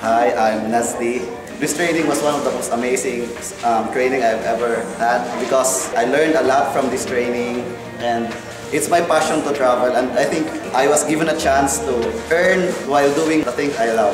Hi, I'm Nasty. This training was one of the most amazing um, training I've ever had because I learned a lot from this training and it's my passion to travel and I think I was given a chance to earn while doing the thing I love.